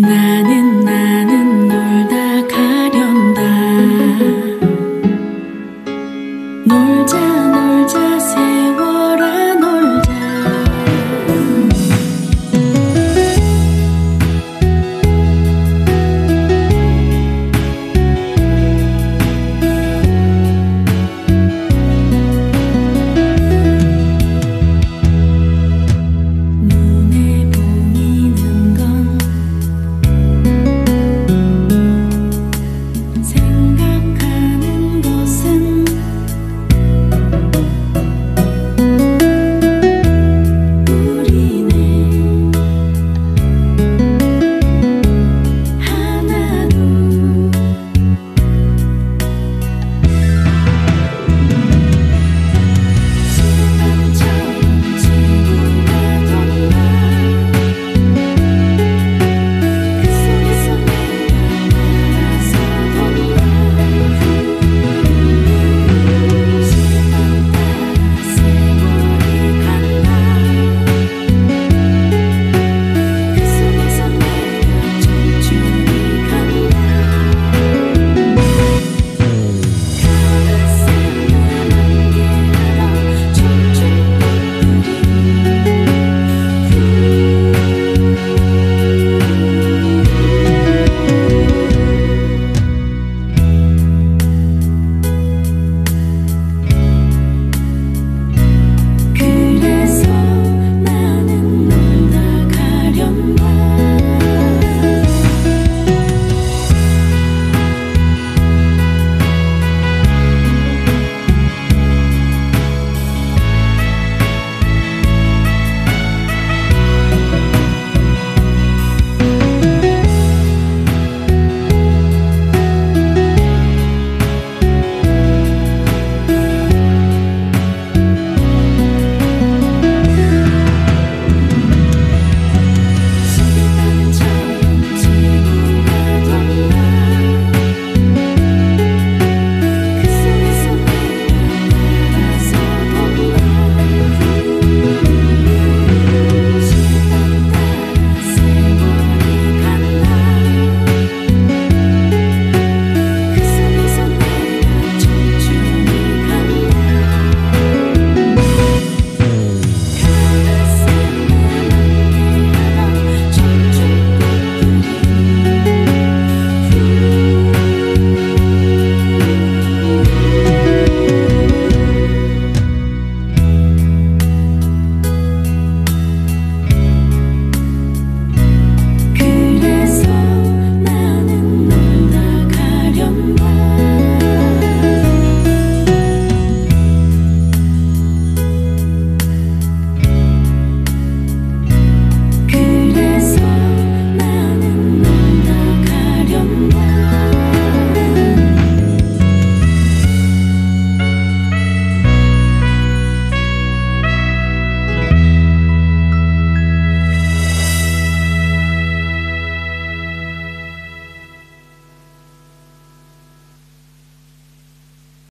나는 나